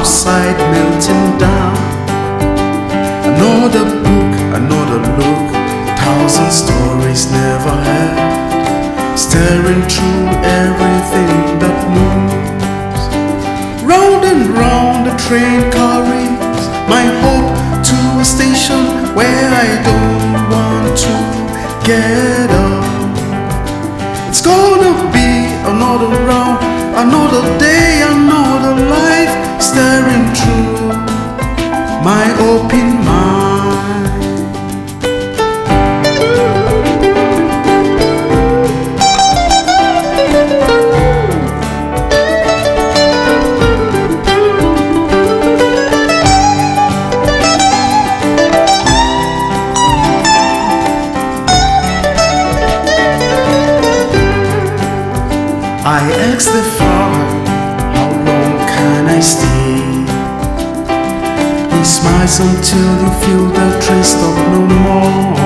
outside melting down. Another book, another look, thousand stories never heard. Staring through everything that moves. Round and round the train carries my hope to a station where I don't want to get off. It's gonna be another round, another day, staring through my open mind. I asked the smiles until you feel the train stop no more.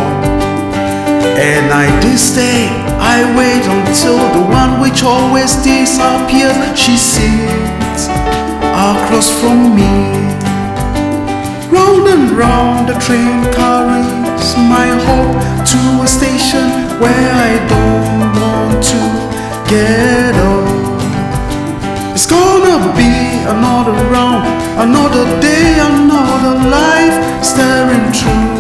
And I did stay, I wait until the one which always disappears. She sits across from me. Round and round the train carries my hope to a station where I don't want to get off. It's gonna be another round, another day, another life staring through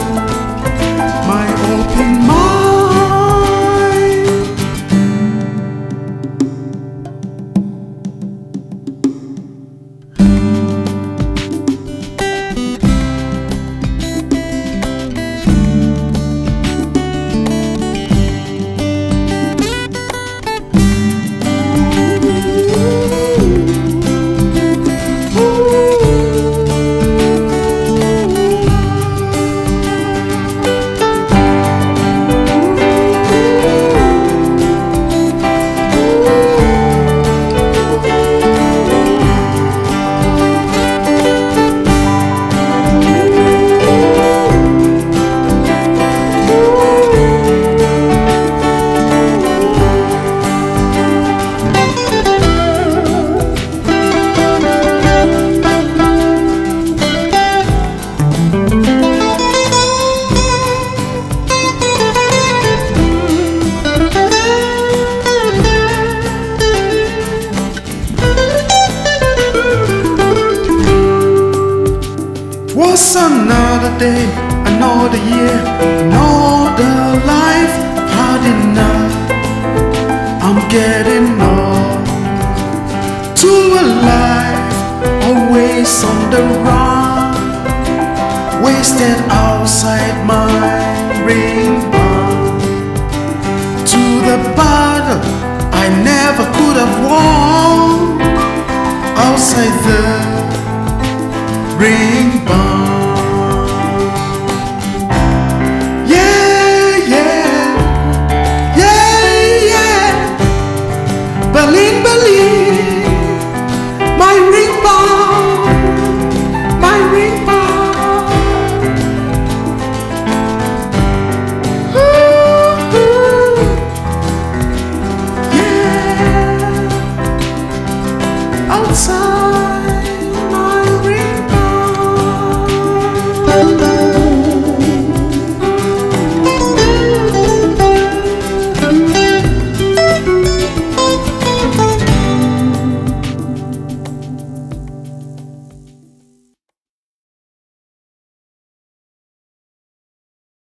Was another day, another year, another life. Hard enough, I'm getting old. To a life always on the run, wasted outside my ring. To the battle I never could have won, outside the ring Bahn.